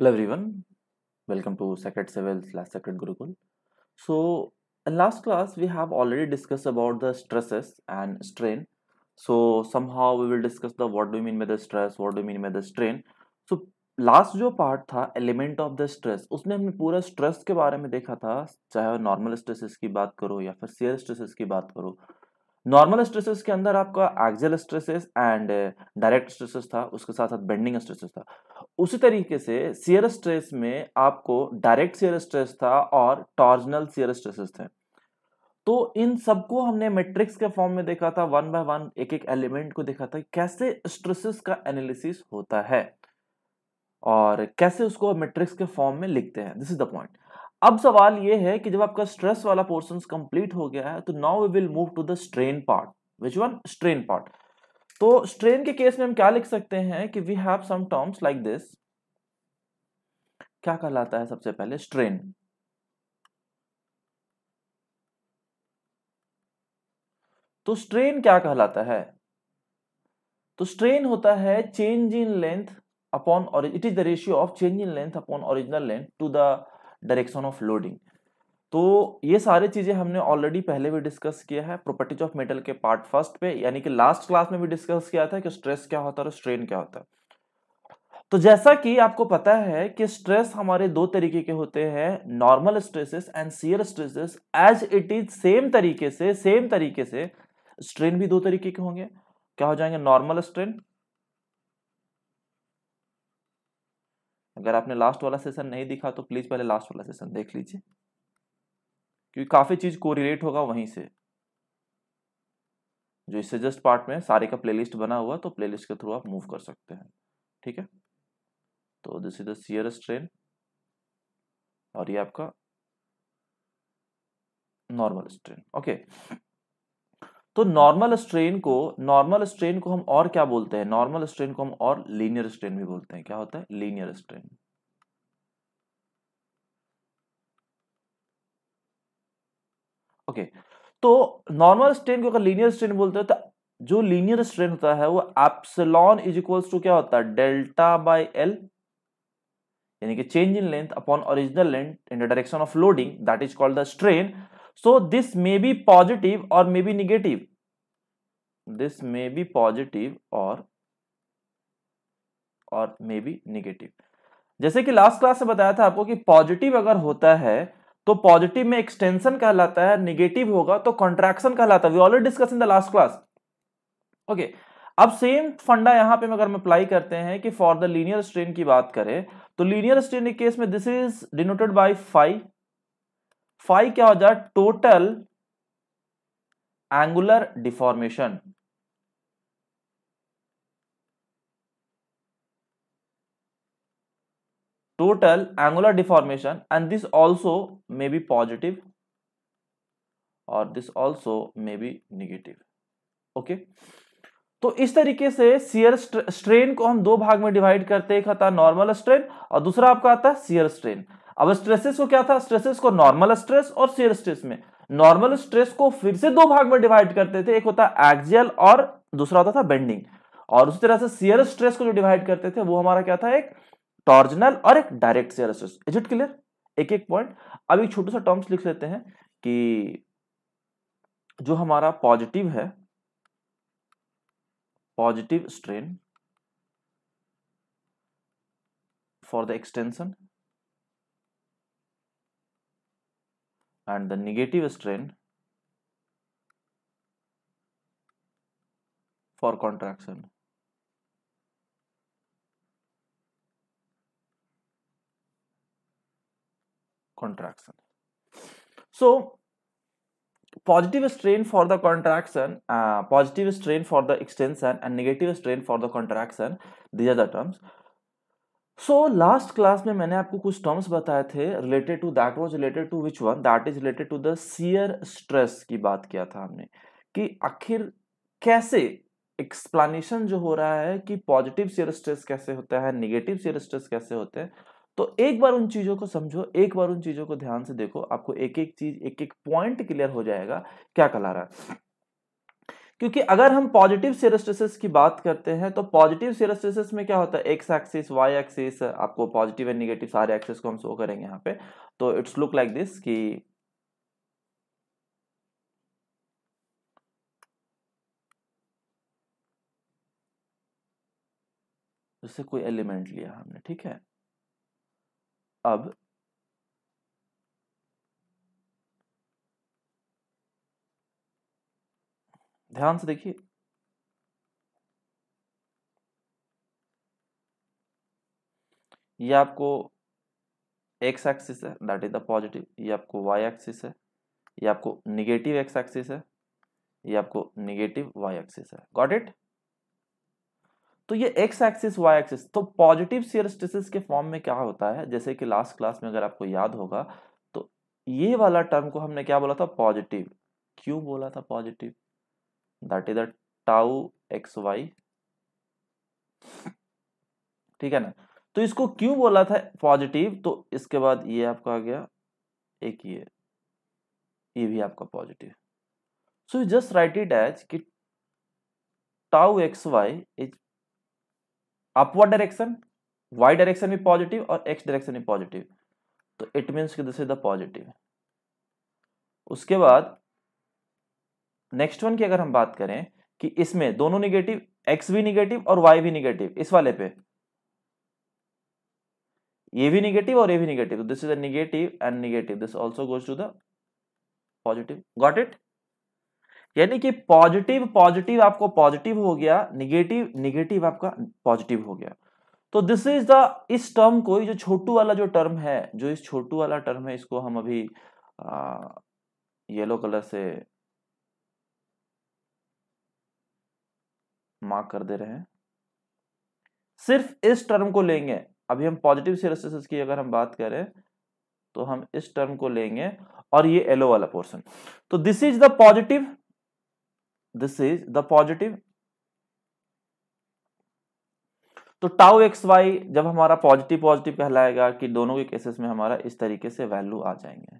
Hello everyone, welcome to Sacred Civil slash Sacred Gurukul. So in last class we have already discussed about the stresses and strain. So somehow we will discuss the what do you mean by the stress, what do you mean by the strain. So last जो part था element of the stress उसमें हमने पूरा stress के बारे में देखा था चाहे नॉर्मल स्ट्रेसेस की बात करो या फिर सीयर स्ट्रेसेस की बात करो नॉर्मल स्ट्रेसेस के अंदर आपका axial stresses and direct stresses था, उसके साथ साथ बेंडिंग स्ट्रेसेस था। उसी तरीके से सियर स्ट्रेस में आपको डायरेक्ट सियर स्ट्रेस था और टॉर्जनल सियर स्ट्रेसेस थे। तो इन सबको हमने मैट्रिक्स के फॉर्म में देखा था वन बाय वन एक एक एलिमेंट को देखा था, कैसे स्ट्रेसेस का एनालिसिस होता है और कैसे उसको मैट्रिक्स के फॉर्म में लिखते हैं। दिस इज़ द पॉइंट अब सवाल ये है कि जब आपका स्ट्रेस वाला पोर्शन कंप्लीट हो गया है तो now we will move to the strain part which one strain part तो स्ट्रेन के केस में हम क्या लिख सकते हैं कि we have some terms like this क्या कहलाता है सबसे पहले? स्ट्रेन तो स्ट्रेन क्या कहलाता है? तो स्ट्रेन होता है change in length upon it is the ratio of change in length upon original length to the direction of loading तो ये सारी चीज़ें हमने ऑलरेडी पहले भी डिस्कस किया है प्रॉपर्टीज़ ऑफ़ मेटल के पार्ट फ़र्स्ट पे, यानी कि लास्ट क्लास में भी डिस्कस किया था कि स्ट्रेस क्या होता है और स्ट्रेन क्या होता है। तो जैसा कि आपको पता है कि स्ट्रेस हमारे दो तरीके के होते हैं normal stresses and shear stresses as it is same तरीके से सेम तरीके से स्ट्रेन भी दो तरीके के होंगे। क्या हो जाएँगे? नॉर्मल स्ट्रेन अगर आपने लास्ट वाला सेशन नहीं दिखा तो प्लीज़ पहले लास्ट वाला सेशन देख लीजिए। क्योंकि काफ़ी चीज़ कोरिलेट होगा वहीं से। जो इससे जस्ट पार्ट में सारे का प्लेलिस्ट बना हुआ तो प्लेलिस्ट के थ्रू आप मूव कर सकते हैं। ठीक है? तो दिस इज़ द स्ट्रेन और ये आपका नॉर्मल स्ट्रेन ओके तो नॉर्मल स्ट्रेन को नॉर्मल स्ट्रेन को हम और क्या बोलते हैं? नॉर्मल स्ट्रेन को हम और लीनियर स्ट्रेन भी बोलते हैं। क्या होता है? लीनियर स्ट्रेन ओके तो नॉर्मल स्ट्रेन को अगर लीनियर स्ट्रेन बोलते हैं तो जो लीनियर स्ट्रेन होता है, वो एप्सिलॉन इज़ इक्वल्स टू क्या होता है? डेल्टा बाय एल यानी कि change in length upon original length in the direction of loading that is called the strain So, this may be positive or may be negative. This may be positive or और may be negative जैसे कि last class से बताया था आपको कि positive अगर होता है तो पॉजिटिव में एक्सटेंशन कहलाता है निगेटिव होगा तो कॉन्ट्रैक्शन कहलाता है। We already discuss in the last class okay अब सेम फंडा यहाँ पे अगर हम अप्लाई करते हैं कि फॉर द लीनियर स्ट्रेन की बात करें तो लीनियर स्ट्रेन केस में this is denoted by five five क्या हो जाए total angular deformation. Total angular deformation and this also may be positive और this also may be negative, okay? तो इस तरीके से सियर स्ट्रेन को हम दो भाग में डिवाइड करते हैं, एक आता है नॉर्मल स्ट्रेन और दूसरा आपका आता है सियर स्ट्रेन। अब स्ट्रेसेस को क्या था? स्ट्रेसेस को नॉर्मल स्ट्रेस और सियर स्ट्रेस में। नॉर्मल स्ट्रेस को फिर से दो भाग में डिवाइड करते थे। एक होता एक्जियल और दूसरा होता था बेंडिंग और उसी तरह से सियर स्ट्रेस को जो डिवाइड करते थे, वो हमारा क्या था? एक टॉर्जनल और एक direct shear stress is it clear एक एक पॉइंट अब एक छोटा सा टर्म्स लिख लेते हैं कि जो हमारा पॉजिटिव है positive strain for the extension and the negative strain for contraction. Contraction. So, positive strain for the contraction, uh, positive strain for the extension and negative strain for the contraction, these are the terms. So last class में मैंने आपको कुछ terms बताए थे related to that was related to which one that is related to the stress की बात किया था हमने, कि आखिर कैसे एक्सप्लेनेशन जो हो रहा है कि पॉजिटिव सियर स्ट्रेस कैसे होता है नेगेटिव सियर स्ट्रेस कैसे होते हैं? तो एक बार उन चीज़ों को समझो, एक बार उन चीज़ों को ध्यान से देखो, आपको एक एक चीज़, एक एक पॉइंट क्लियर हो जाएगा, क्या कला रहा है? क्योंकि अगर हम पॉजिटिव सीरोस्टेसिस की बात करते हैं तो पॉजिटिव सीरोस्टेसिस में क्या होता है? एक्स एक्सिस वाई एक्सिस आपको पॉजिटिव एंड निगेटिव सारे एक्सिस को हम शो करेंगे यहाँ पे। तो इट्स लुक लाइक दिस कि जैसे कोई एलिमेंट लिया हमने, ठीक है? अब ध्यान से देखिए। ये आपको एक्स एक्सिस है दैट इज़ द पॉजिटिव ये आपको वाई एक्सिस है, ये आपको निगेटिव एक्स एक्सिस है, ये आपको निगेटिव वाई एक्सिस है। गॉट इट तो ये एक्स एक्सिस वाई एक्सिस तो पॉजिटिव सीरस्टिसिस के फॉर्म में क्या होता है? जैसे कि लास्ट क्लास में अगर आपको याद होगा तो ये वाला टर्म को हमने क्या बोला था? पॉजिटिव क्यों बोला था positive that is the tau X Y ठीक है ना? तो इसको क्यों बोला था पॉजिटिव तो इसके बाद ये आपका आ गया, एक ये ये भी आपका positive so you just write it as कि tau X Y is upward direction Y direction भी पॉजिटिव और एक्स डायरेक्शन भी पॉजिटिव तो इट मीन्स कि दिस इज़ द पॉजिटिव उसके बाद नेक्स्ट वन की अगर हम बात करें कि इसमें दोनों निगेटिव एक्स भी निगेटिव और वाई भी निगेटिव इस वाले पे। ये भी निगेटिव और ये भी negative this is a negative and negative this also goes to the positive got it यानी कि पॉजिटिव पॉजिटिव आपको पॉजिटिव हो गया निगेटिव निगेटिव आपका पॉजिटिव हो गया। तो दिस इज़ द इस टर्म को जो छोटू वाला जो टर्म है जो इस छोटू वाला टर्म है इसको हम अभी आ, येलो कलर से मार्क कर दे रहे हैं। सिर्फ़ इस टर्म को लेंगे। अभी हम पॉजिटिव सीरोसिस की अगर हम बात करें तो हम इस टर्म को लेंगे और ये एलो वाला पोर्शन तो this is the positive this is the positive तो टाउ एक्स वाई जब हमारा पॉजिटिव पॉजिटिव कहलाएगा कि दोनों के केसेस में हमारा इस तरीके से वैल्यू आ जाएँगे।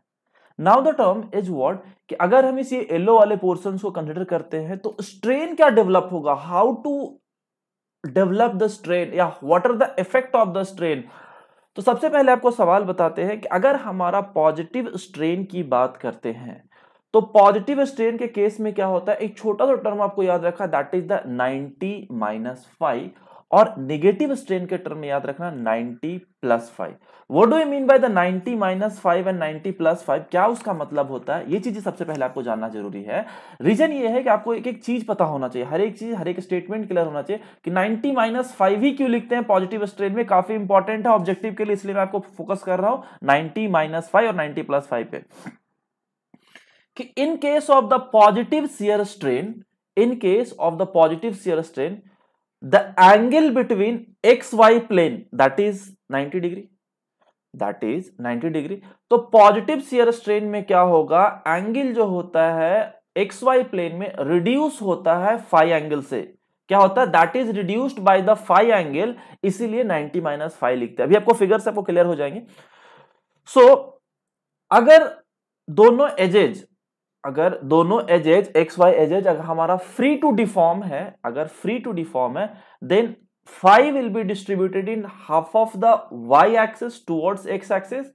Now the term is what कि अगर हम इस येलो वाले पोर्सन को कंसिडर करते हैं तो स्ट्रेन क्या डेवलप होगा? How to develop the strain या what are the effect of the strain तो सबसे पहले आपको सवाल बताते हैं कि अगर हमारा पॉजिटिव स्ट्रेन की बात करते हैं तो पॉजिटिव स्ट्रेन के केस में क्या होता है? एक छोटा सा टर्म आपको याद रखा that is the 90 minus five और नेगेटिव स्ट्रेन के टर्म में याद रखना 90 प्लस फाइव वो do you mean by the 90 minus five and 90 plus five क्या उसका मतलब होता है? ये चीज़ें सबसे पहले आपको जानना ज़रूरी है। रीजन ये है कि आपको एक एक चीज़ पता होना चाहिए। हर एक चीज़, हर एक स्टेटमेंट क्लियर होना चाहिए कि 90 माइनस फाइव ही क्यों लिखते हैं? पॉजिटिव स्ट्रेन में काफ़ी इंपॉर्टेंट है ऑब्जेक्टिव के लिए इसलिए मैं आपको फोकस कर रहा हूँ नाइनटी माइनस फाइव और नाइनटी प्लस फाइव पे। कि in case of the positive shear strain in case of the positive shear strain the angle between xy plane that is 90 degree that is 90 degree तो positive shear strain में क्या होगा? Angle जो होता है x Y plane में reduce होता है फाइव एंगल से। क्या होता है? That is reduced by the five angle इसीलिए 90 माइनस फाइव लिखते हैं। अभी आपको फिगर से आपको क्लियर हो जाएँगे। सो so, अगर दोनों एजेज अगर दोनों एजेज एक्स वाई एजेज अगर हमारा फ्री टू डिफॉर्म है, अगर फ्री टू डिफॉर्म है then five will be distributed in half of the Y axis towards X axis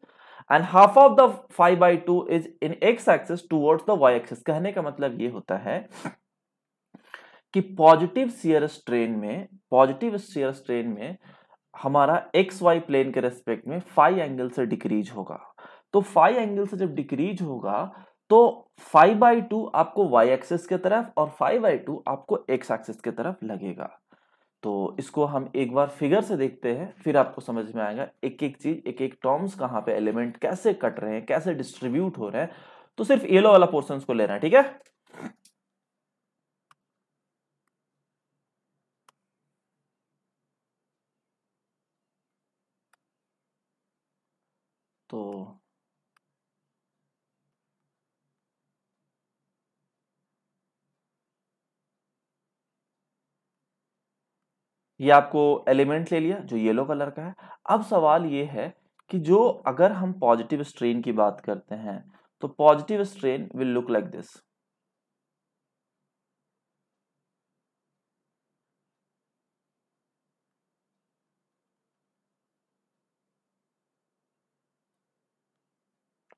and half of the five by two is in X axis towards the Y axis कहने का मतलब ये होता है कि positive shear strain में positive shear strain में हमारा एक्स वाई प्लेन के रेस्पेक्ट में फाइव एंगल से डिक्रीज होगा। तो फाइव एंगल से जब डिक्रीज होगा तो फाइव बाई टू आपको वाई एक्सिस के तरफ़ और फाइव बाई टू आपको एक्स एक्सिस के तरफ़ लगेगा। तो इसको हम एक बार फिगर से देखते हैं, फिर आपको समझ में आएगा एक एक चीज़, एक एक टर्म्स कहाँ पे एलिमेंट कैसे कट रहे हैं, कैसे डिस्ट्रीब्यूट हो रहे हैं। तो सिर्फ़ येलो वाला पोर्सन को लेना है, ठीक है? ये आपको एलिमेंट ले लिया, जो येलो कलर का है। अब सवाल ये है कि जो अगर हम पॉजिटिव स्ट्रेन की बात करते हैं तो positive strain will look like this.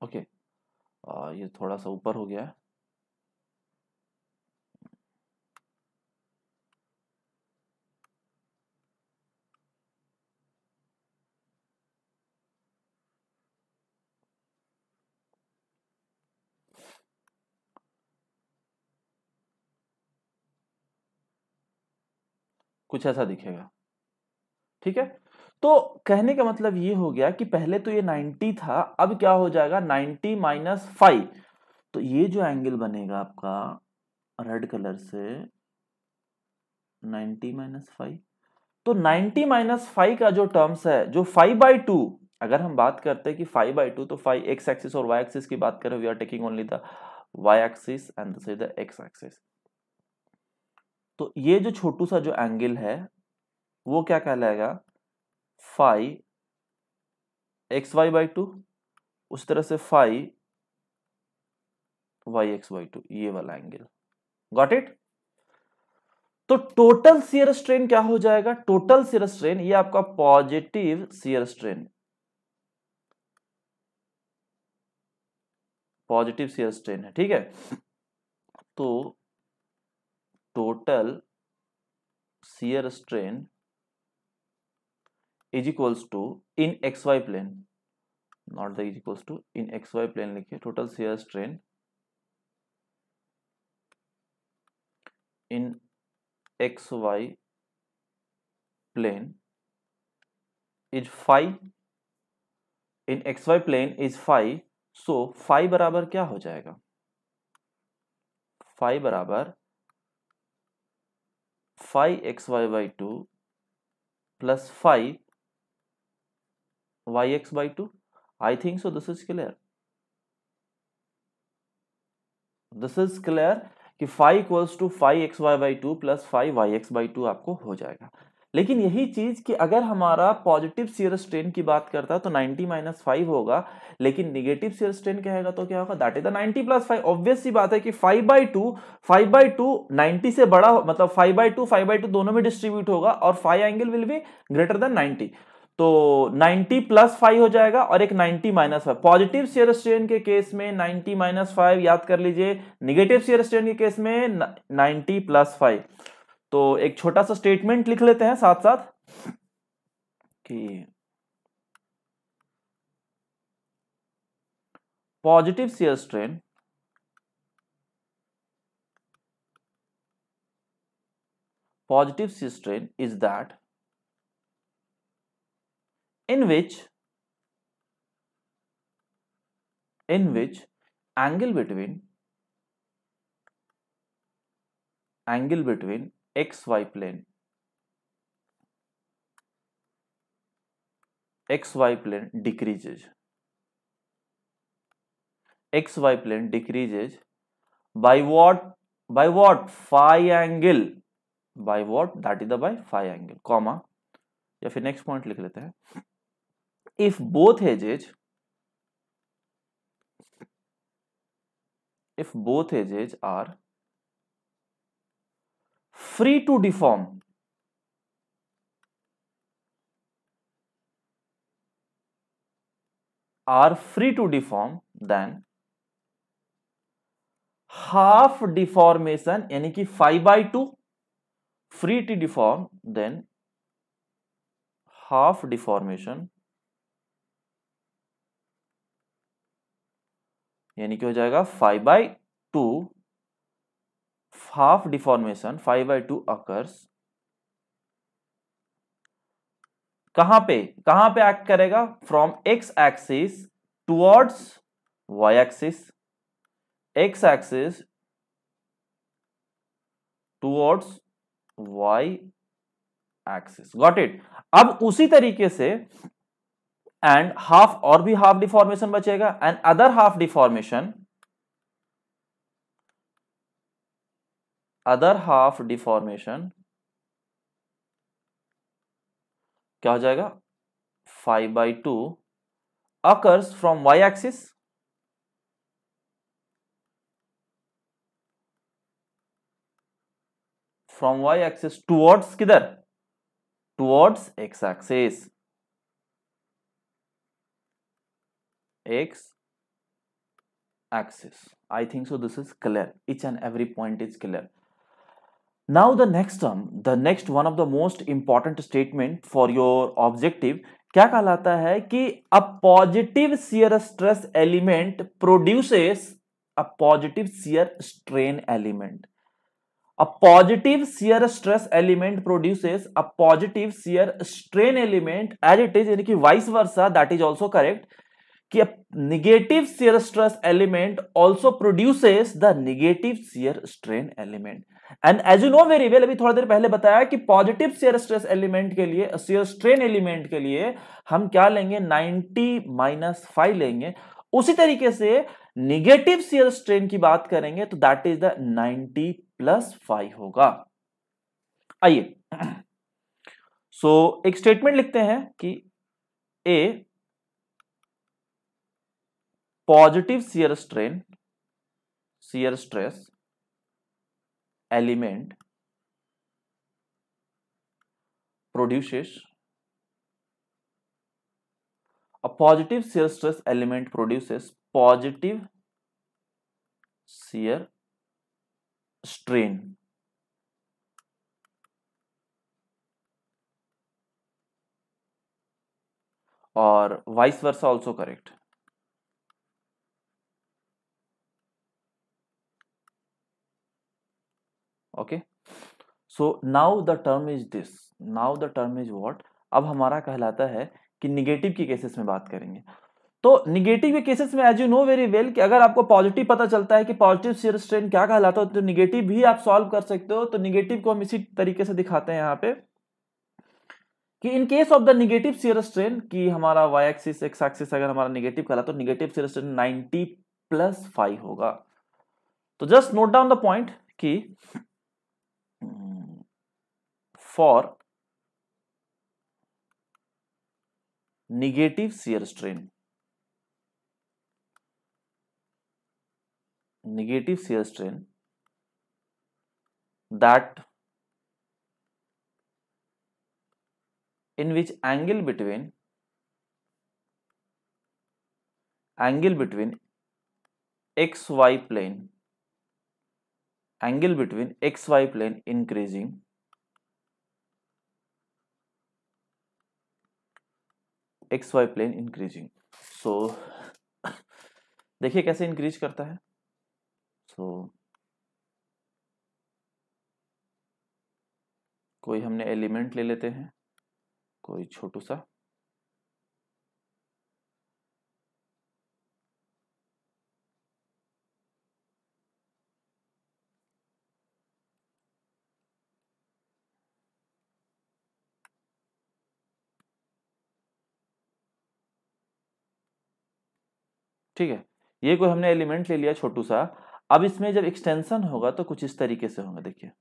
Okay. ये थोड़ा सा ऊपर हो गया है। कुछ ऐसा दिखेगा। ठीक है? तो कहने का मतलब ये हो गया कि पहले तो ये 90 था, अब क्या हो जाएगा? 90 माइनस फाइव। तो ये जो एंगल बनेगा आपका रेड कलर से 90 माइनस फाइव। तो 90 माइनस फाइव का जो टर्म्स है, जो फाइव बाई टू, अगर हम बात करते हैं कि फाइव बाई टू तो फाइव एक्स एक्सिस और वाई एक्सिस की बात करें we are taking only the Y axis and this the X axis तो ये जो छोटू सा जो एंगल है, वो क्या कहलाएगा? Five x y by two उस तरह से five y x by two ये वाला एंगल गॉट इट तो टोटल सियर स्ट्रेन क्या हो जाएगा? टोटल सियर स्ट्रेन ये आपका positive shear strain positive shear strain है, ठीक है? तो strain is equals to in X Y plane not the is equals to in X Y plane लिखिए strain in X Y plane is five in x y plane is five so five बराबर क्या हो जाएगा? Five बराबर five x y by two plus five y x by two I think so this is clear this is clear कि five equals to five x y by two plus five Y X by two आपको हो जाएगा। लेकिन यही चीज़ कि अगर हमारा positive shear strain की बात करता तो 90 माइनस फाइव होगा, लेकिन निगेटिव सीयर स्ट्रेन कहेगा तो क्या होगा? That is the 90 plus five obvious सी बात है कि 5 by two five by two ninety से बड़ा मतलब 5 by two five by two दोनों में डिस्ट्रीब्यूट होगा और five angle will be greater than 90 तो 90 प्लस फाइव हो जाएगा और एक 90 minus five positive shear strain के केस में 90 माइनस फाइव याद कर लीजिए निगेटिव शेयर स्ट्रेन के केस में 90 प्लस फाइव तो एक छोटा सा स्टेटमेंट लिख लेते हैं साथ साथ कि positive shear strain positive shear strain is that in which in which angle between angle between X Y plane X Y plane decreases X Y plane decreases by what by what five angle by what that is the by five angle comma या फिर next point लिख लेते हैं। If both edges if both edges are free to deform are free to deform then half deformation यानी कि five by two free to deform then half deformation यानी कि हो जाएगा five by two half deformation five by two occurs कहाँ पे? कहाँ पे एक्ट करेगा? From X axis towards Y axis X axis towards Y axis got it अब उसी तरीके से एंड हाफ़ और भी हाफ़ डिफॉर्मेशन बचेगा and other half deformation other half deformation क्या हो जाएगा? Five by two occurs from Y axis from Y axis towards किधर? Towards X axis x axis. I think so this is clear. Each and every point is clear. Now the next term the next one of the most important statement for your objective क्या कहलाता है कि a positive shear stress element produces a positive shear strain element a positive shear stress element produces a positive shear strain element as it is यानी कि vice versa that is also correct कि negative shear stress element also produces the negative shear strain element and as you know very well अभी थोड़ा देर पहले बताया कि positive shear stress element के लिए शेयर स्ट्रेन एलिमेंट के लिए हम क्या लेंगे? 90 माइनस फाइव लेंगे। उसी तरीके से निगेटिव शेयर स्ट्रेन की बात करेंगे तो that is the 90 plus five होगा। आइए। सो so, एक स्टेटमेंट लिखते हैं कि a positive shear strain shear stress element produces a positive shear stress element produces positive shear strain. Or vice versa also correct. Okay? So, now the term is this. Now the term is what? अब हमारा कहलाता है कि negative के cases में बात करेंगे। तो निगेटिव के केसेस में as you know very well कि अगर आपको पॉजिटिव पता चलता है कि पॉजिटिव शेयर स्ट्रेन क्या कहलाता है तो निगेटिव भी आप सॉल्व कर सकते हो। तो निगेटिव को हम इसी तरीके से दिखाते हैं यहाँ पे कि in case of the negative shear strain की हमारा वाई एक्सिस एक्स एक्सिस अगर हमारा निगेटिव कहला तो negative shear strain 90 plus five होगा। तो just note down the point कि for negative shear strain. Negative shear strain that in which angle between angle between xy plane angle between xy plane increasing x y plane increasing so देखिए कैसे increase करता है। So so, कोई हमने element ले लेते हैं कोई छोटू सा। ठीक है? ये कोई हमने एलिमेंट ले लिया छोटू सा अब इसमें जब एक्सटेंशन होगा तो कुछ इस तरीके से होगा, देखिए।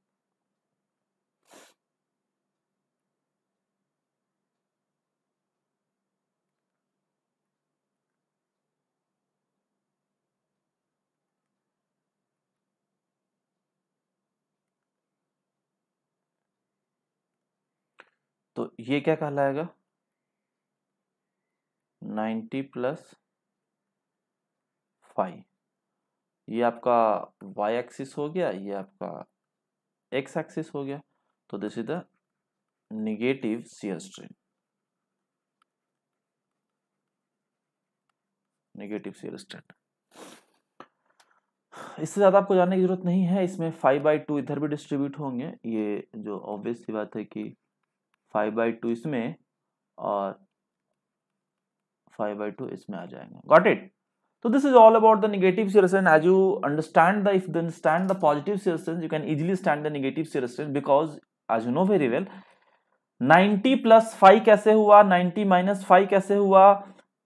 तो ये क्या कहलाएगा? 90 प्लस फाइव ये आपका वाई एक्सिस हो गया, ये आपका एक्स एक्सिस हो गया। तो this is the negative shear strain negative shear strain इससे ज़्यादा आपको जानने की ज़रूरत नहीं है, इसमें फाइव बाई टू इधर भी डिस्ट्रीब्यूट होंगे। ये जो ऑब्वियस सी बात है कि फाइव बाई टू इसमें और फाइव बाई टू इसमें आ जाएँगे। Got it So this is all about the negative shear strain. As you understand the if you understand the positive shear strain, you can easily stand the negative shear strain because as you know very well, 90 plus five कैसे हुआ 90 minus five कैसे हुआ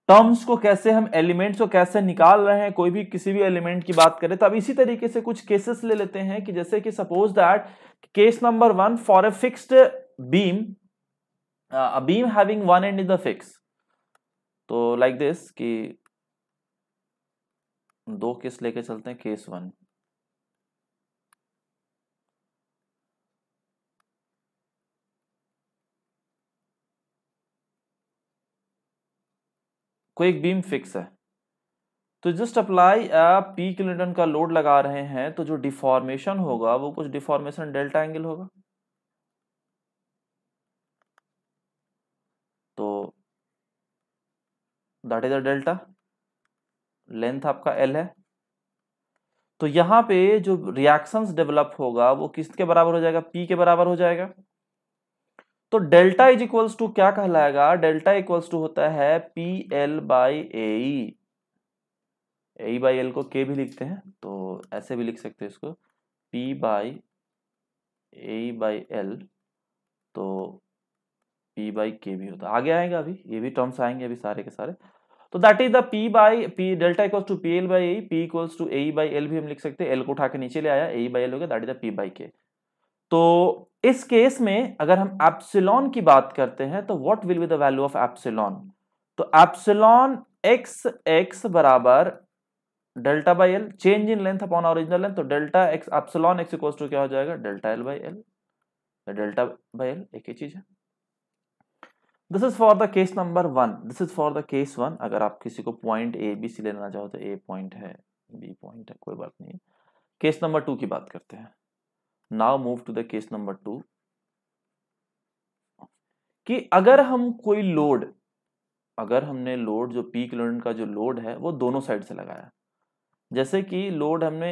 terms को कैसे हम elements को कैसे निकाल रहे हैं कोई भी किसी भी एलिमेंट की बात करें तो अब इसी तरीके से कुछ केसेस ले लेते हैं कि जैसे कि suppose that case number one for a fixed beam beam having one end is the fix तो लाइक दिस कि दो केस लेके चलते हैं? Case one. कोई एक बीम फिक्स है। तो just apply a P kilonewton का लोड लगा रहे हैं तो जो डिफॉर्मेशन होगा, वो कुछ डिफॉर्मेशन डेल्टा एंगल होगा। तो that is a delta. Length आपका एल है। तो यहाँ पे जो रिएक्शंस डेवलप होगा, वो किसके बराबर हो जाएगा? पी के बराबर हो जाएगा। तो डेल्टा इज़ इक्वल्स टू क्या कहलाएगा? डेल्टा इक्वल्स टू होता है P L by A A by L को के भी लिखते हैं तो ऐसे भी लिख सकते हैं इसको। P by A by L तो पी बाई के भी होता है। आगे आएगा अभी, ये भी टर्म्स आएँगे अभी सारे के सारे। तो that is the P by P delta equals to P L by A P equals to A by L भी हम लिख सकते हैं। एल को उठा के नीचे ले आया ए बाई एल हो गया that is the P by K तो इस केस में अगर हम एप्सिलॉन की बात करते हैं तो what will be the value of epsilon तो एप्सिलॉन एक्स एक्स बराबर delta by L change in length upon original length तो delta x epsilon x equals to क्या हो जाएगा? Delta L by L delta by L एक ही चीज़ है। This is for the case number one this is for the case one अगर आप किसी को पॉइंट ए बी सी लेना चाहो तो ए पॉइंट है बी पॉइंट है, कोई बात नहीं। केस नंबर टू की बात करते हैं। Now move to the case number two कि अगर हम कोई लोड अगर हमने लोड जो पी किलोमीटर का जो लोड है, वो दोनों साइड से लगाया। जैसे कि लोड हमने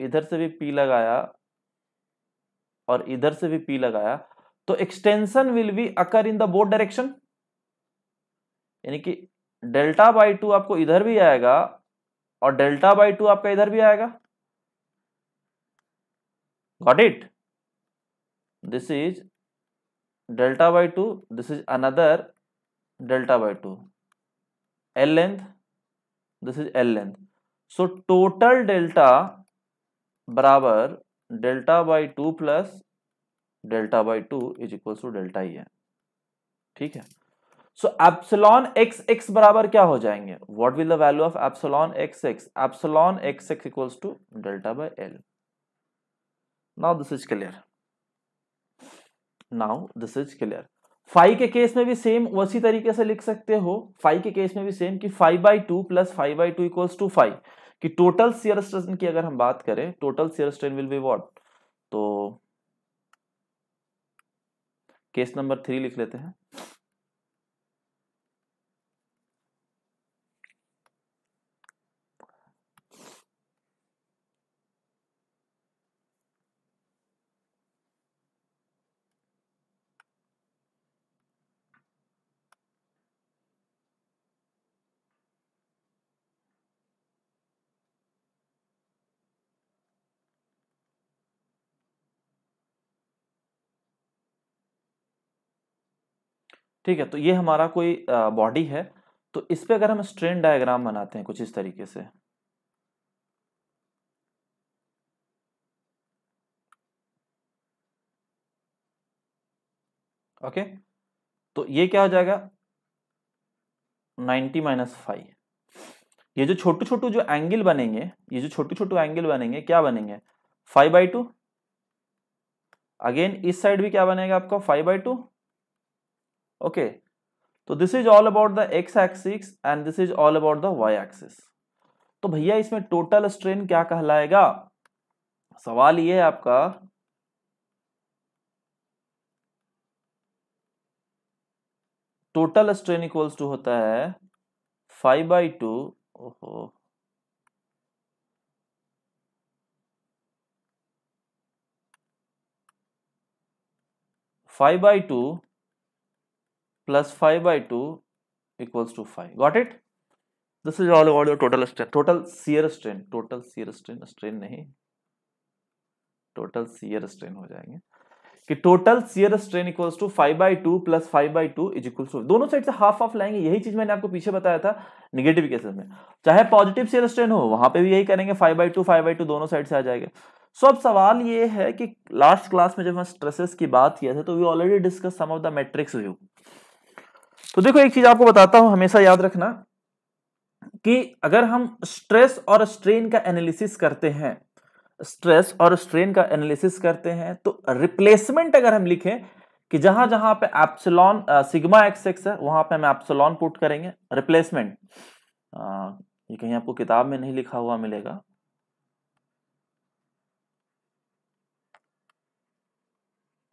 इधर से भी पी लगाया और इधर से भी पी लगाया तो extension will be occur in the both direction यानी कि डेल्टा बाई टू आपको इधर भी आएगा और डेल्टा बाई टू आपका इधर भी आएगा। Got it this is delta by two this is another delta by two L length this is L length so total delta बराबर delta by two plus delta by two is equal to delta ही है। ठीक है? So epsilon x x बराबर क्या हो जाएँगे? What will the value of epsilon x x? Epsilon x x equals to delta by L. Now this is clear now this is clear five के case में भी सेम उसी तरीके से लिख सकते हो। फाइव के केस में भी सेम कि five by two plus five by two equals to five कि टोटल सीयर स्ट्रेन की अगर हम बात करें total shear strain will be what तो केस नंबर थ्री लिख लेते हैं। ठीक है तो ये हमारा कोई बॉडी है तो इस पर अगर हम स्ट्रेन डायग्राम बनाते हैं कुछ इस तरीके से। ओके तो ये क्या हो जाएगा? 90 माइनस फाइव। ये जो छोटू छोटू जो एंगल बनेंगे, ये जो छोटे छोटू एंगल बनेंगे, क्या बनेंगे? Five by two. अगेन इस साइड भी क्या बनेगा आपका? Five by two. Okay. तो this is all about the x axis and this is all about the y axis तो भैया इसमें टोटल स्ट्रेन क्या कहलाएगा? सवाल ये है आपका। टोटल स्ट्रेन इक्वल्स टू होता है फाइव बाई टू ओहो। Five by two plus 5 by 2 equals to 5 got it? This is all about the total strain total shear strain. Total shear strain. Strain नहीं। Total shear strain हो जाएँगे। कि total shear strain equals to five by two plus five by two is equals to दोनों side से half half लाएँगे। यही चीज़ मैंने आपको पीछे बताया था निगेटिव केसेस में। चाहे पॉजिटिव सियर स्ट्रेन हो, वहाँ पे भी यही करेंगे। Five by two five by two दोनों साइड से आ जाएगा। सो अब सवाल ये है कि लास्ट क्लास में जब हम स्ट्रेसेस की बात किया था तो we already discuss some of the matrix view तो देखो एक चीज़ आपको बताता हूँ, हमेशा याद रखना कि अगर हम स्ट्रेस और स्ट्रेन का एनालिसिस करते हैं, स्ट्रेस और स्ट्रेन का एनालिसिस करते हैं तो रिप्लेसमेंट अगर हम लिखें कि जहाँ जहाँ पे एप्सिलॉन सिग्मा एक्स एक्स है, वहाँ पे हम एप्सिलॉन पुट करेंगे, रिप्लेसमेंट। ये कहीं आपको किताब में नहीं लिखा हुआ मिलेगा।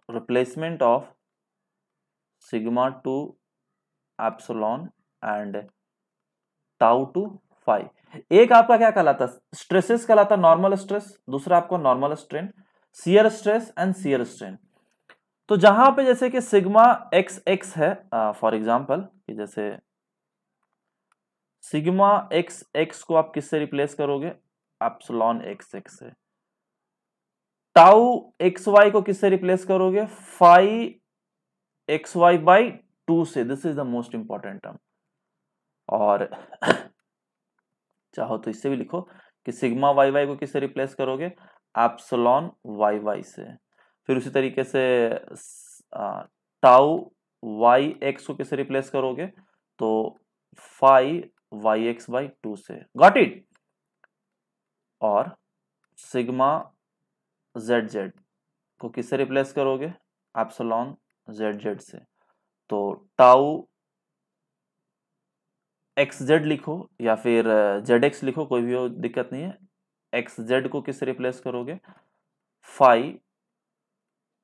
Replacement of sigma to epsilon and tau to five एक आपका क्या कहलाता? स्ट्रेसेस कहलाता नॉर्मल स्ट्रेस दूसरा आपको normal strain shear stress and shear strain तो जहाँ पे जैसे कि सिग्मा एक्स एक्स है फॉर एग्जांपल कि जैसे सिग्मा एक्स एक्स को आप किससे रिप्लेस करोगे? एप्सलॉन एक्स एक्स से. टाउ एक्स वाई को किससे रिप्लेस करोगे? Five x y by two से this is the most important term और चाहो तो इससे भी लिखो कि सिग्मा वाई वाई को किससे रिप्लेस करोगे? एप्सलॉन वाई वाई से। फिर उसी तरीके से टाउ वाई एक्स को किससे रिप्लेस करोगे? तो five y x by two से। गॉट इट और सिग्मा जेड जेड को किससे रिप्लेस करोगे? एप्सलॉन जेड जेड से। तो टाउ एक्स जेड लिखो या फिर जेड एक्स लिखो, कोई भी हो, दिक्कत नहीं है। एक्स जेड को किससे रिप्लेस करोगे? Five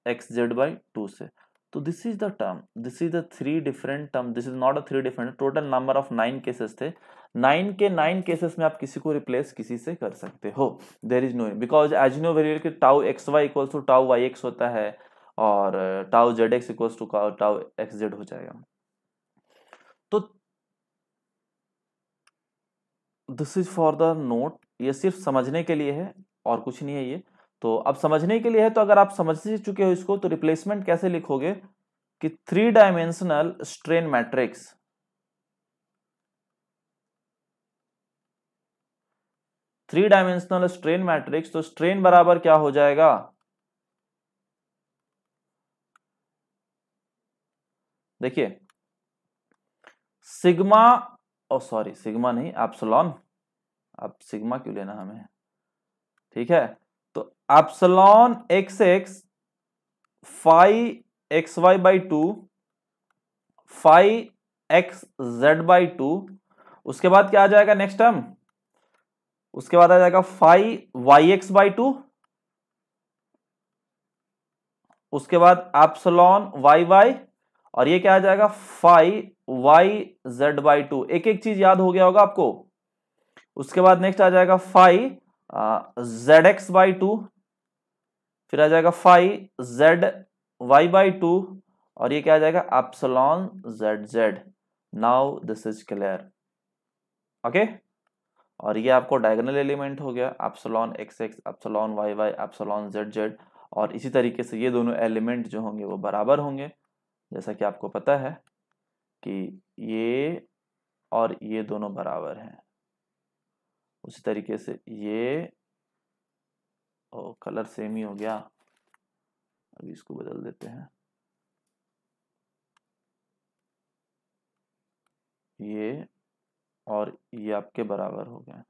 x z by two से। तो this is the term this is the three different term this is not a three different total number of nine cases थे। नाइन के नाइन केसेस में आप किसी को रिप्लेस किसी से कर सकते हो। There is no because as know very tau x y equals to tau y x होता है। और tau z x equals to tau x z हो जाएगा। तो this is for the note ये सिर्फ़ समझने के लिए है, और कुछ नहीं है ये। तो अब समझने के लिए है तो अगर आप समझ चुके हो इसको तो रिप्लेसमेंट कैसे लिखोगे? कि three dimensional strain matrix three dimensional strain matrix तो स्ट्रेन बराबर क्या हो जाएगा? देखिए, सिग्मा, ओ, सॉरी, सिग्मा नहीं, एप्सलॉन। अब सिग्मा क्यों लेना हमें? ठीक है तो epsilon x x five x y by two five x z by two, उसके बाद क्या आ जाएगा नेक्स्ट टर्म? उसके बाद आ जाएगा five y x by two, उसके बाद एप्सलॉन वाई वाई और ये क्या आ जाएगा? Five y, z by two. एक एक चीज़ याद हो गया होगा आपको? उसके बाद नेक्स्ट आ जाएगा five z x by two. फिर आ जाएगा five z y by two. और ये क्या आ जाएगा? Epsilon z z. Now this is clear. Okay? और ये आपको डायगोनल एलिमेंट हो गया। Epsilon x x, epsilon y y, epsilon z z. और इसी तरीके से ये दोनों एलिमेंट जो होंगे वो बराबर होंगे। जैसा कि आपको पता है कि ये और ये दोनों बराबर हैं। उसी तरीके से ये, ओ, कलर सेम ही हो गया। अभी इसको बदल देते हैं। ये और ये आपके बराबर हो गए।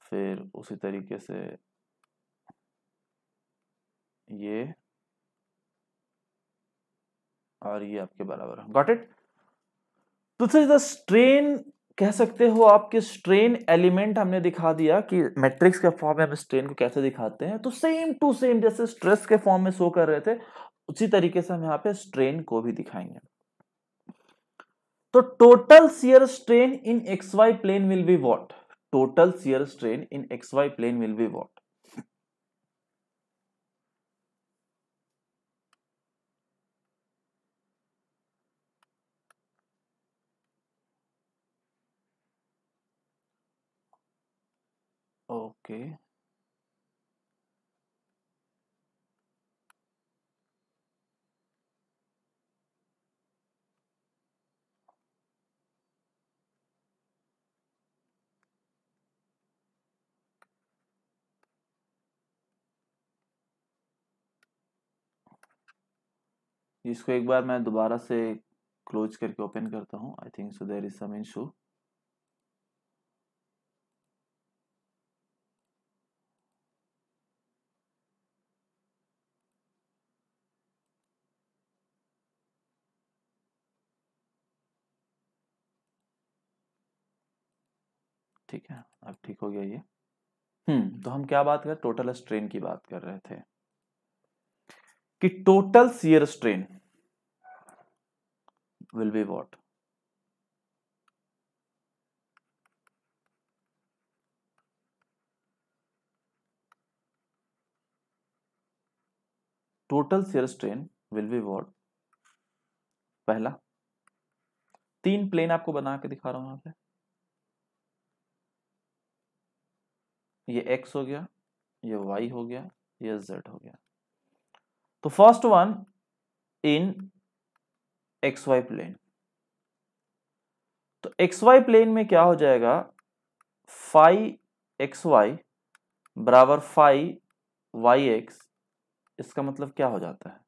फिर उसी तरीके से ये और ये आपके बराबर got it this is the strain कह सकते हो आपके स्ट्रेन एलिमेंट हमने दिखा दिया कि मैट्रिक्स के फॉर्म में हम स्ट्रेन को कैसे दिखाते हैं। तो सेम टू सेम जैसे स्ट्रेस के फॉर्म में शो कर रहे थे, उसी तरीके से हम यहाँ पे स्ट्रेन को भी दिखाएँगे। तो total shear strain in x y plane will be what total shear strain in x y plane will be what okay इसको एक बार मैं दोबारा से क्लोज करके ओपन करता हूँ. I think so there is some issue ठीक है अब ठीक हो गया ये। हम्म तो हम क्या बात कर टोटल स्ट्रेन की बात कर रहे थे। कि total shear strain will be what total shear strain will be what पहला। तीन प्लेन आपको बना के दिखा रहा हूँ यहाँ पे। ये x हो गया, ये y हो गया, ये z हो गया। तो first one in x y plane तो एक्स वाई प्लेन में क्या हो जाएगा? फाइव एक्स वाई बराबर फाइव वाई एक्स इसका मतलब क्या हो जाता है?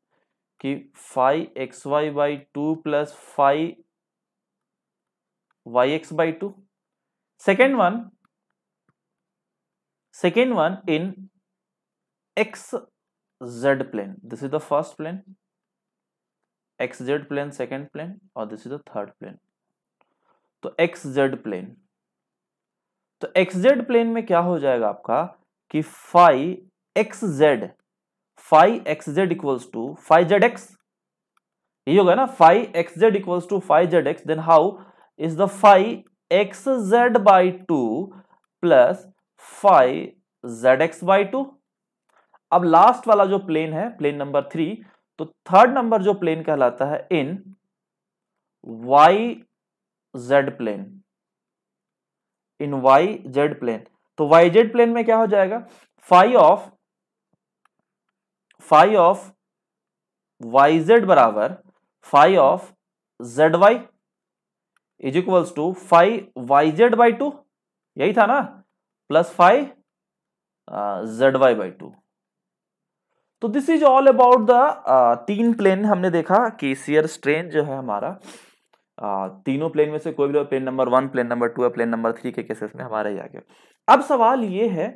कि five x y by two plus five y x by two second one second one in xz plane. This is the first plane. Xz plane, second plane और this is the third plane? तो xz plane. तो xz plane में क्या हो जाएगा आपका? कि five x z five x z equals to five z x ये होगा ना? Five x z equals to five z x then how is the five x z by two plus five z x by two. अब last वाला जो plane है plane number three तो third number जो plane कहलाता है in y z plane in y z plane तो Y Z plane में क्या हो जाएगा? Five of five of y z बराबर five of z y is equals to five y z by two. यही था ना? Plus five z y by two तो this is all about the तीन प्लेन हमने देखा कि सियर स्ट्रेन जो है हमारा। Uh, तीनों प्लेन में से कोई भी plane number one plane number two या प्लेन नंबर थ्री के केसेस में हमारा ही आ गया। अब सवाल ये है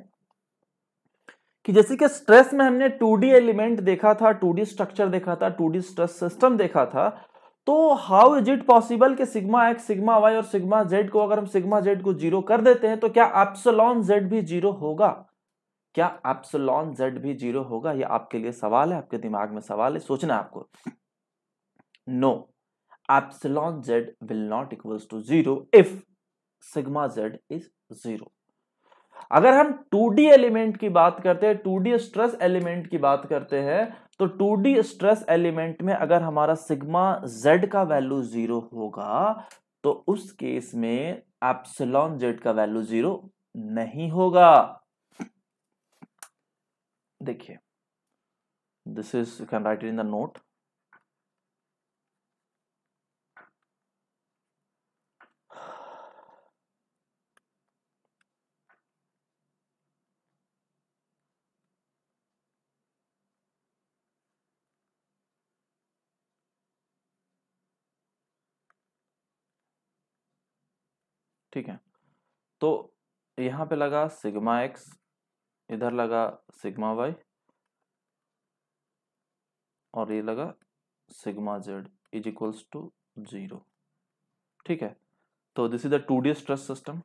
कि जैसे कि स्ट्रेस में हमने 2D एलिमेंट देखा था 2D स्ट्रक्चर देखा था 2D स्ट्रेस सिस्टम देखा था तो हाउ इज़ इट पॉसिबल कि सिग्मा एक्स सिग्मा वाई और सिग्मा जेड को अगर हम सिग्मा जेड को ज़ीरो कर देते हैं तो क्या एप्सलॉन जेड भी ज़ीरो होगा? क्या एप्सलॉन जेड भी ज़ीरो होगा? ये आपके लिए सवाल है, आपके दिमाग में सवाल है, सोचना आपको। No epsilon z will not equals to zero if sigma z is zero अगर हम 2D एलिमेंट की बात करते हैं 2D स्ट्रेस एलिमेंट की बात करते हैं तो 2D स्ट्रेस एलिमेंट में अगर हमारा सिग्मा z का वैल्यू ज़ीरो होगा तो उस केस में एप्सिलॉन z का वैल्यू ज़ीरो नहीं होगा। देखिए this is you can write in the note ठीक है। तो यहाँ पे लगा सिग्मा एक्स, इधर लगा सिग्मा वाई, और ये लगा sigma z is equals to zero. ठीक है तो this is the two D stress system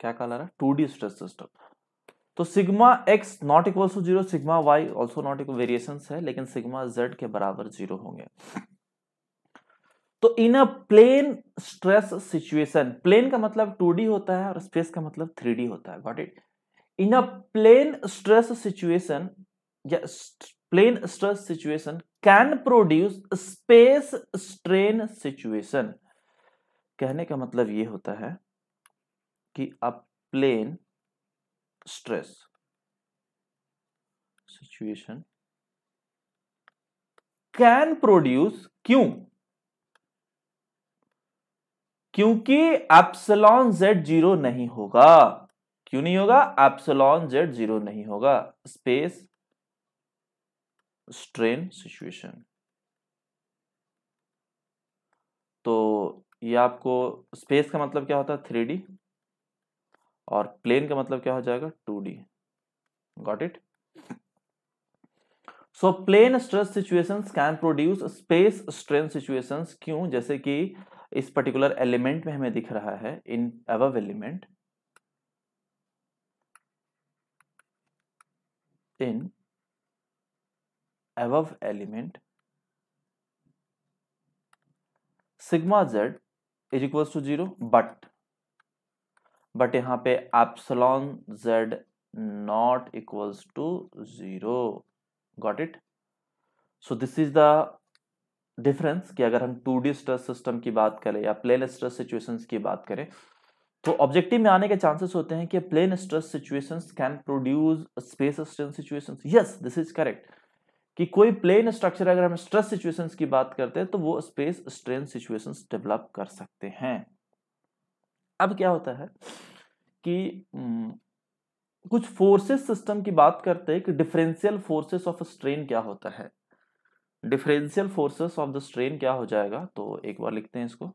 क्या कहा रहा टू डी स्ट्रेस सिस्टम तो sigma x not equals to zero, sigma y also not equal variation है, लेकिन सिग्मा जेड के बराबर ज़ीरो होंगे। तो in a plane stress situation plane का मतलब 2D होता है और स्पेस का मतलब 3D होता है got it in a plane stress situation या plane stress situation can produce space strain situation कहने का मतलब ये होता है कि a plane stress situation can produce क्यों? क्योंकि एप्सलॉन जेड ज़ीरो नहीं होगा। क्यों नहीं होगा? एप्सलॉन जेड ज़ीरो नहीं होगा। Space strain situation. तो ये आपको स्पेस का मतलब क्या होता है? Three D. और प्लेन का मतलब क्या हो जाएगा? Two D. Got it so plane stress situations can produce space strain situations क्यों? जैसे कि इस पर्टिकुलर एलिमेंट में हमें दिख रहा है इन अबव एलिमेंट इन above element, sigma z is equals to zero but but यहाँ पे epsilon z not equals to zero got it so this is the difference कि अगर हम टू डी स्ट्रेस सिस्टम की बात करें या प्लेन स्ट्रेस सिचुएशंस की बात करें तो ऑब्जेक्टिव में आने के चांसेस होते हैं कि plane stress situations can produce space strain situations yes this is correct कि कोई प्लेन स्ट्रक्चर अगर हम स्ट्रेस सिचुएशंस की बात करते हैं तो वो स्पेस स्ट्रेन सिचुएशंस डेवलप कर सकते हैं। अब क्या होता है कि कुछ फोर्सेस सिस्टम की बात करते हैं कि डिफरेंशियल फोर्सेस ऑफ़ स्ट्रेन क्या होता है। Differential forces of the strain क्या हो जाएगा? तो एक बार लिखते हैं इसको।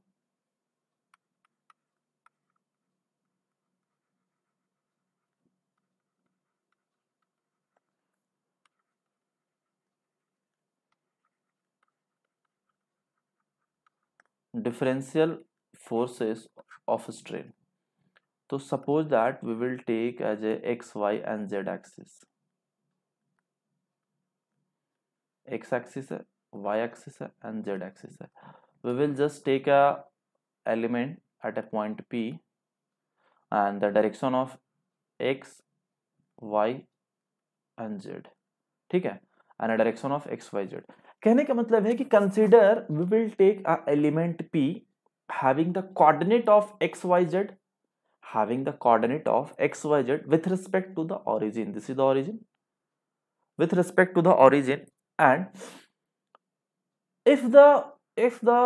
डिफरेंशियल फोर्सेस ऑफ़ स्ट्रेन तो suppose that we will take as a x y and z axis x axis है y axis है and z axis है we will just take a element at a point p and the direction of x y and z ठीक है and a direction of x y z कहने का मतलब है कि consider we will take a element P having the coordinate of X Y Z having the coordinate of xyz with respect to the origin this is the origin with respect to the origin and if the if the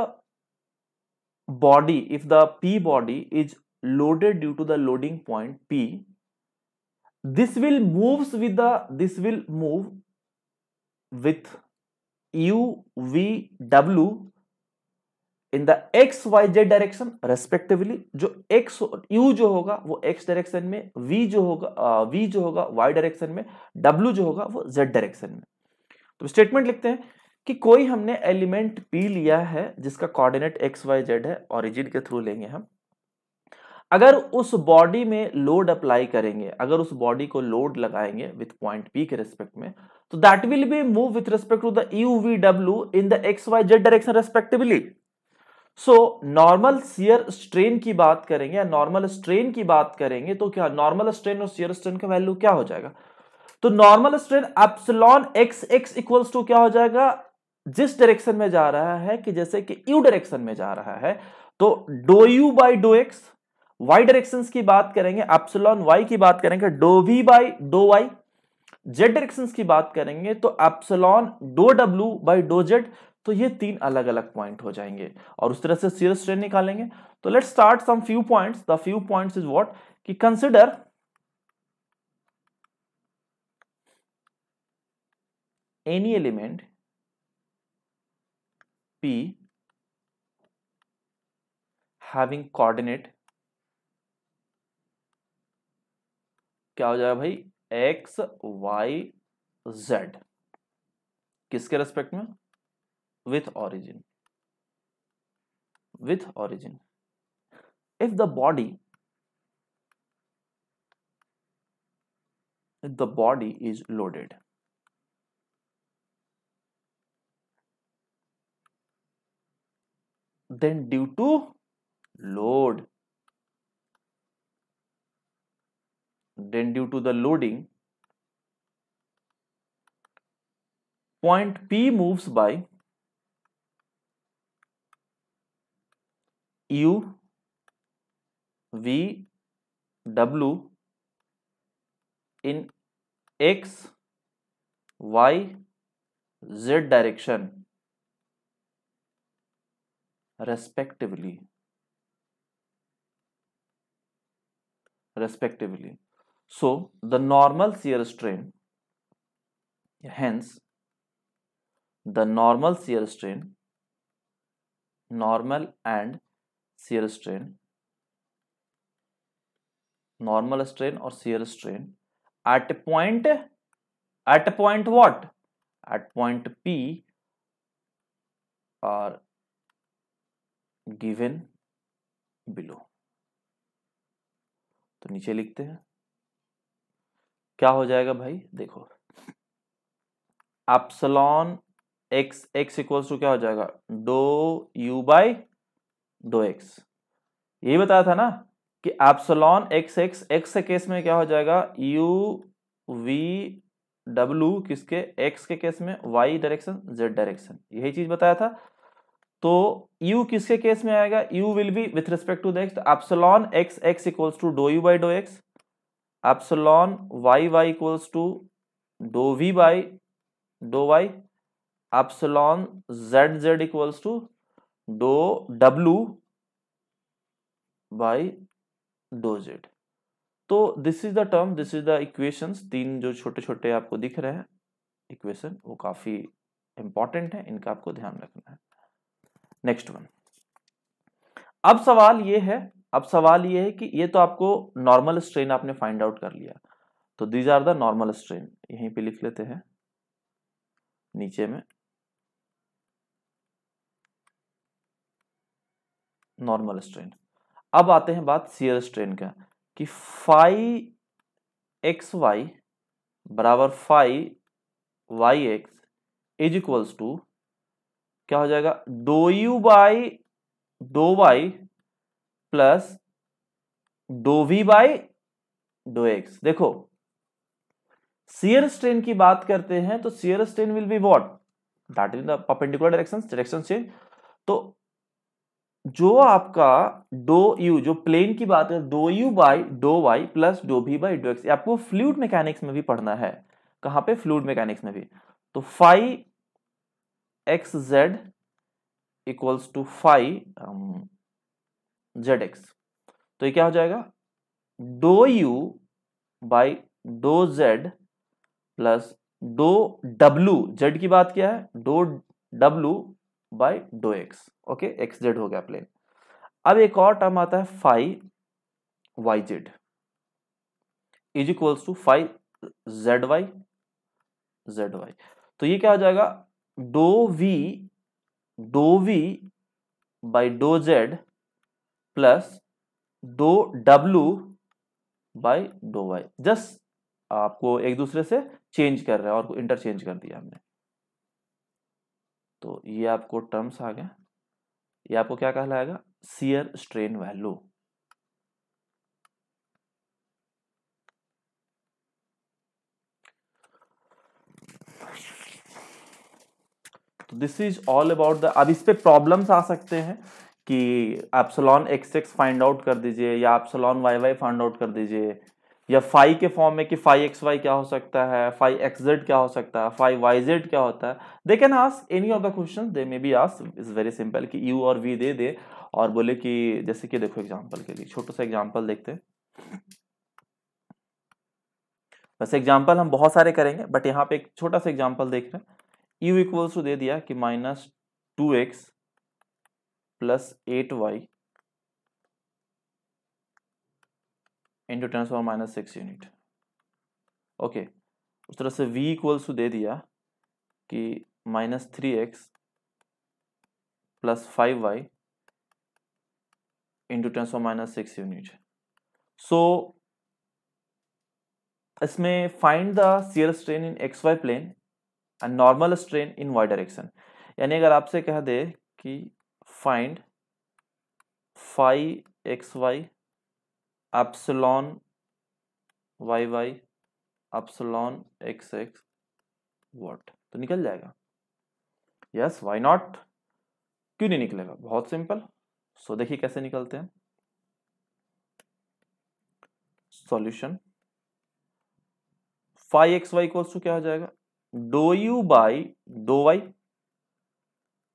body if the p body is loaded due to the loading point p this will moves with the this will move with u v w in the x y z direction respectively जो x you जो होगा वो X direction में V जो होगा we जो होगा Y direction में डब्ल्यू जो होगा वो जेड डायरेक्शन में तो स्टेटमेंट लिखते हैं कि कोई हमने एलिमेंट पी लिया है, जिसका कोऑर्डिनेट एक्स वाई जेड है ऑरिजिन के थ्रू लेंगे हम। अगर उस बॉडी में लोड अप्लाई करेंगे, अगर उस बॉडी को लोड लगाएँगे विथ पॉइंट पी के रेस्पेक्ट में तो that will be move with respect to the u v W in the x y z direction respectively so normal shear strain की बात करेंगे या नॉर्मल स्ट्रेन की बात करेंगे तो क्या नॉर्मल स्ट्रेन और सियर स्ट्रेन का वैल्यू क्या हो जाएगा? तो normal strain epsilon x x equals to क्या हो जाएगा? जिस डायरेक्शन में जा रहा है, कि जैसे कि यू डायरेक्शन में जा रहा है तो do u by do x y direction की बात करेंगे एप्सिलॉन वाई की बात करेंगे do v by do y z direction की बात करेंगे तो epsilon do W by do Z तो ये तीन अलग अलग पॉइंट हो जाएँगे। और उस तरह से सीरियस स्ट्रेन निकालेंगे। तो let start some few points the few points is what कि consider any element p having coordinate क्या हो जाएगा भाई? X, y, z किसके रेस्पेक्ट में? With origin with origin if the body if the body is loaded then due to load. Then due to the loading. Point p moves by u v w in x y z direction respectively. Respectively. So the normal shear strain hence the normal shear strain normal and shear strain normal strain or shear strain at a point at a point what? At point P are given below. तो नीचे लिखते हैं। क्या हो जाएगा भाई? देखो। Epsilon x x equals to क्या हो जाएगा? Do u by do x यही बताया था ना कि एप्सलॉन एक्स एक्स एक्स के केस में क्या हो जाएगा? यू वी डब्लू किसके? एक्स के केस में वाई डायरेक्शन जेड डायरेक्शन यही चीज़ बताया था। तो u किसके केस में आएगा? U will be with respect to the x epsilon x x equals to do u by do x epsilon y y equals to do v by do y epsilon z z equals to do W by do Z तो this is the term this is the equations तीन जो छोटे छोटे आपको दिख रहे हैं equation वो काफ़ी इंपॉर्टेंट है, इनका आपको ध्यान रखना है। नेक्स्ट वन अब सवाल ये है, अब सवाल ये है कि ये तो आपको नॉर्मल स्ट्रेन आपने फाइंड आउट कर लिया। तो these are the normal strain यहीं पे लिख लेते हैं। नीचे में। नॉर्मल स्ट्रेन अब आते हैं बात सीयर स्ट्रेन का, कि फाइव एक्स वाई बराबर five y x is equals to क्या हो जाएगा? Do u by do y plus do v by do x देखो सियर स्ट्रेन की बात करते हैं तो shear strain will be what that is the perpendicular direction direction change तो जो आपका डो यू जो प्लेन की बात है, do u by do y plus do v by do x आपको फ्लूड मैकेनिक्स में भी पढ़ना है। कहाँ पे? फ्लूड मैकेनिक्स में भी। तो five x z equals to five z x तो ये क्या हो जाएगा? Do u by do z plus do W Z की बात क्या है? Do W by do x okay x z हो गया प्लेन अब एक और टर्म आता है five y z is equals to five z y z y तो ये क्या हो जाएगा? Do v do v by do z plus do W by dough Y just आपको एक दूसरे से चेंज कर रहे है और इंटरचेंज कर दिया हमने। तो ये आपको टर्म्स आ गए। ये आपको क्या कहलाएगा? Shear strain value this is all about the अब इस पे प्रॉब्लम्स आ सकते हैं कि epsilon x x find out कर दीजिए या epsilon y y find out कर दीजिए। या फाइव के फॉर्म में कि फाइव एक्स वाई क्या हो सकता है फाइव एक्स जेड क्या हो सकता है फाइव वाई जेड क्या होता है। They can ask any of the question they may be ask is very simple कि यू और वी दे दे। और बोले कि जैसे कि देखो एग्ज़ाम्पल के लिए, छोटा सा एग्ज़ाम्पल देखते हैं। वैसे एग्जांपल हम बहुत सारे करेंगे बट यहाँ पे एक छोटा सा एग्ज़ाम्पल देख रहे हैं। यू इक्वल्स टू दे दिया कि minus two x plus eight y into ten power minus six unit okay उस तरह से v इक्वल्स टू दे दिया कि minus three x plus five y into ten power minus six unit so इसमें find the shear strain in x y plane normal strain in y direction यानी अगर आपसे कह दे कि find five x y epsilon y y epsilon x x what तो निकल जाएगा। यस वाई नॉट क्यों नहीं निकलेगा? बहुत सिंपल सो so, देखिए कैसे निकलते हैं। सॉल्यूशन फाइव एक्स वाई कोस टू क्या हो जाएगा? Do u by do y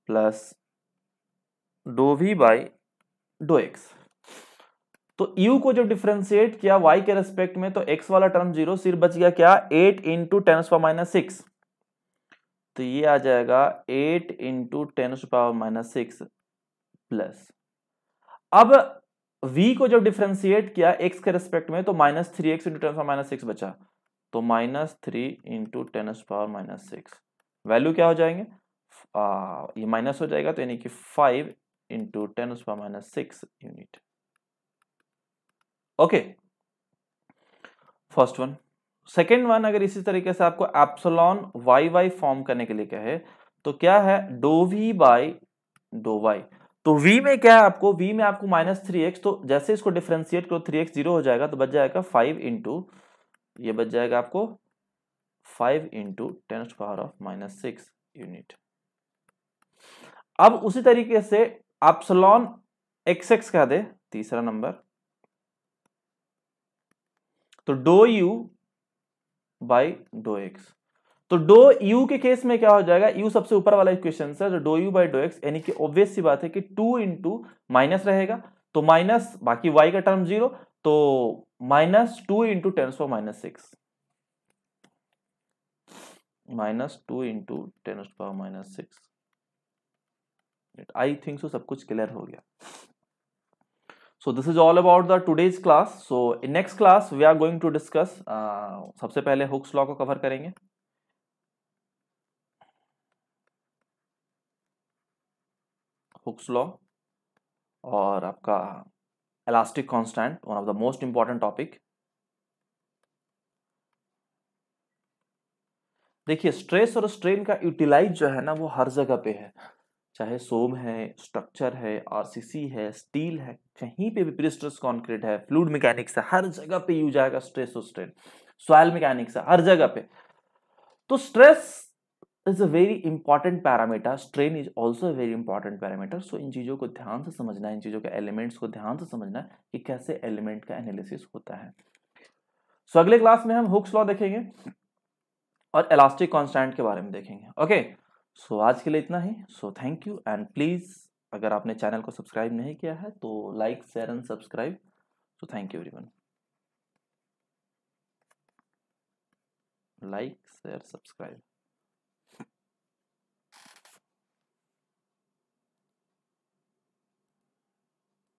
plus do v by do x. तो u को जब डिफ्रेंशिएट किया y के रेस्पेक्ट में तो x वाला टर्म ज़ीरो सिर्फ़ बच गया क्या? Eight into ten power minus six तो ये आ जाएगा 8 into ten power minus six plus अब v को जब डिफ्रेंशिएट किया x के रेस्पेक्ट में तो minus three x into ten power minus six बचा। तो minus three into ten S power minus six. Value क्या हो जाएँगे? आ, ये माइनस हो जाएगा तो यानी कि फाइव इंटू टेन उस पर minus six unit. Okay. First one. Second one अगर इसी तरीके से आपको एप्सलॉन वाई वाई फॉर्म करने के लिए कहे तो क्या है? Do v by do y तो v में क्या है आपको? v में आपको माइनस थ्री एक्स तो जैसे इसको डिफ्रेंशिएट करो थ्री एक्स ज़ीरो हो जाएगा तो बच जाएगा फाइव इंटू ये बच जाएगा आपको five into ten power of minus six unit. अब उसी तरीके से एप्सलॉन एक्स एक्स कह दे, तीसरा नंबर। तो do u by do x. तो डो यू के केस में क्या हो जाएगा, यू सबसे ऊपर वाला इक्वेशन है जो do u by do x, यानी कि ऑब्वियस सी बात है कि टू इंटू माइनस रहेगा तो माइनस बाकी वाई का टर्म ज़ीरो तो minus two into ten for minus six minus two into ten power minus six I think so सब कुछ क्लियर हो गया. This is all about the today's class. So in next class we are going to discuss uh, सबसे पहले Hooke's law को cover करेंगे. Hooke's law और आपका elastic constant one of the most important topic देखिए stress और strain का utilise जो है ना, वो हर जगह पे है। चाहे सोम है स्ट्रक्चर है आरसीसी है स्टील है, कहीं पे भी प्रिस्ट्रस कॉन्क्रीट है फ्लूड मैकेनिक्स है, हर जगह पे यूज़ आएगा स्ट्रेस और स्ट्रेन सॉयल मैकेनिक्स है, हर जगह पे। तो stress is a very important parameter strain is also a very important parameter so इन चीज़ों को ध्यान से समझना है इन चीज़ों के एलिमेंट्स को ध्यान से समझना है कि कैसे एलिमेंट का एनालिसिस होता है। सो so, अगले क्लास में हम हुक्स लॉ देखेंगे और इलास्टिक कॉन्स्टेंट के बारे में देखेंगे। ओके सो so, आज के लिए इतना ही। So thank you and please अगर आपने चैनल को सब्सक्राइब नहीं किया है तो like share and subscribe so thank you everyone like share subscribe